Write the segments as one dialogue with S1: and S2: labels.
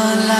S1: live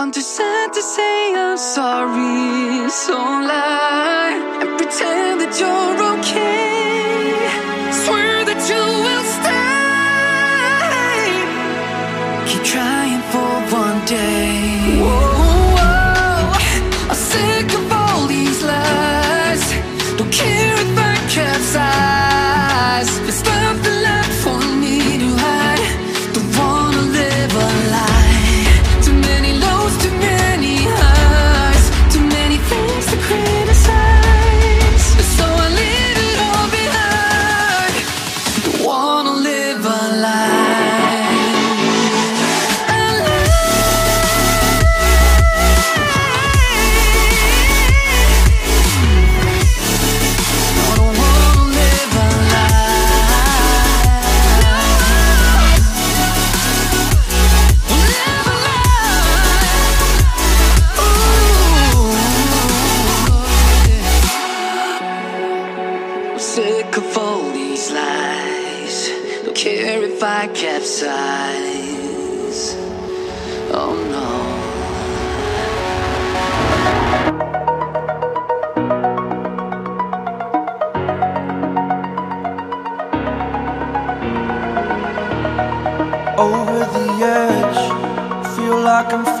S1: I'm too sad to say I'm sorry, so lie and pretend that you're okay.